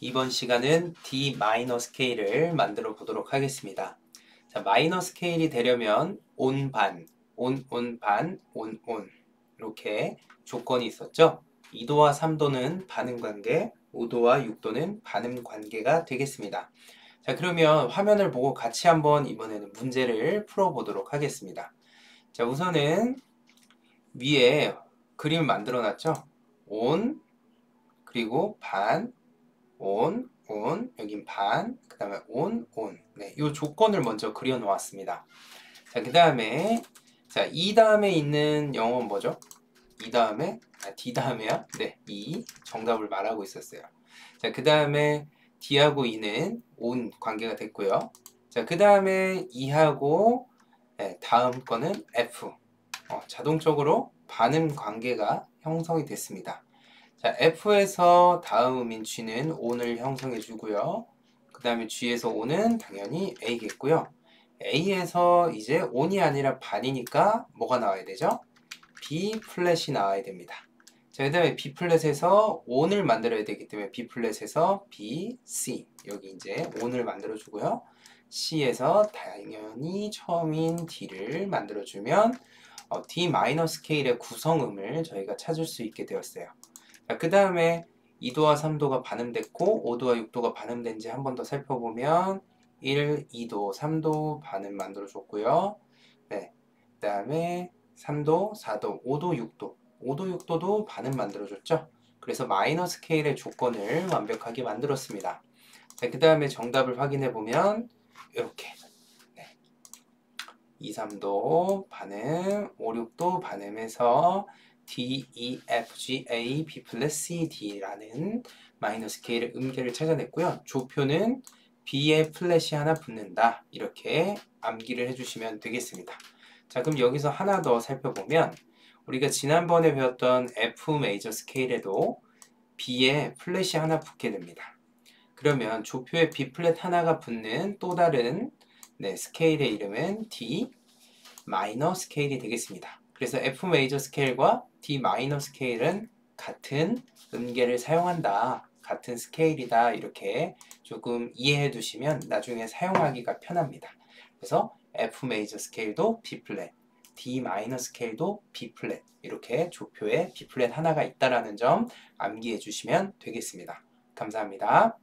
이번 시간은 D 마이너 스케일을 만들어 보도록 하겠습니다. 자, 마이너 스케일이 되려면 온 반, 온, 온 반, 온, 온 이렇게 조건이 있었죠. 2도와 3도는 반음 관계, 5도와 6도는 반음 관계가 되겠습니다. 자, 그러면 화면을 보고 같이 한번 이번에는 문제를 풀어 보도록 하겠습니다. 자, 우선은 위에 그림을 만들어 놨죠. 온, 그리고 반, 온, 온, 여긴 반, 그 다음에 온, 온. 네, 이 조건을 먼저 그려 놓았습니다. 자, 그 다음에, 자, 이 다음에 있는 영어는 뭐죠? 이 다음에, 아, D 다음에요? 네, 이 정답을 말하고 있었어요. 자, 그 다음에 D하고 E는 온 관계가 됐고요. 자, 그 다음에 E하고 네, 다음 거는 F. 어, 자동적으로 반음 관계가 형성이 됐습니다. 자, F에서 다음 음인 G는 온을 형성해 주고요. 그 다음에 G에서 온은 당연히 A겠고요. A에서 이제 온이 아니라 반이니까 뭐가 나와야 되죠? B 플랫이 나와야 됩니다. 자, 그 다음에 B 플랫에서 온을 만들어야 되기 때문에 B 플랫에서 B, C 여기 이제 온을 만들어 주고요. C에서 당연히 처음인 D를 만들어 주면 어, D 마이너 스케일의 구성음을 저희가 찾을 수 있게 되었어요. 그 다음에 2도와 3도가 반음됐고 5도와 6도가 반음된지 한 번 더 살펴보면 1, 2도, 3도 반음 만들어줬고요. 네, 그 다음에 3도, 4도, 5도, 6도 5도, 6도도 반음 만들어줬죠. 그래서 마이너 스케일의 조건을 완벽하게 만들었습니다. 네, 그 다음에 정답을 확인해 보면 이렇게 네. 2, 3도 반음, 5, 6도 반음해서 D, E, F, G, A, B 플랫 C, D라는 마이너 스케일의 음계를 찾아냈고요. 조표는 B에 플랫이 하나 붙는다. 이렇게 암기를 해주시면 되겠습니다. 자, 그럼 여기서 하나 더 살펴보면 우리가 지난번에 배웠던 F 메이저 스케일에도 B에 플랫이 하나 붙게 됩니다. 그러면 조표에 B 플랫 하나가 붙는 또 다른 네, 스케일의 이름은 D 마이너 스케일이 되겠습니다. 그래서 F 메이저 스케일과 D 마이너 스케일은 같은 음계를 사용한다. 같은 스케일이다. 이렇게 조금 이해해 두시면 나중에 사용하기가 편합니다. 그래서 F 메이저 스케일도 B 플랫, D 마이너 스케일도 B 플랫 이렇게 조표에 B 플랫 하나가 있다라는 점 암기해 주시면 되겠습니다. 감사합니다.